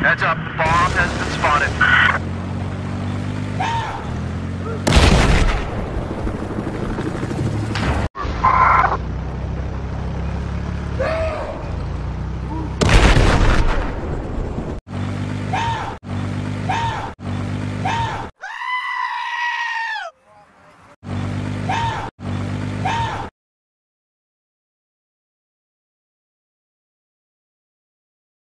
Heads up, the bomb has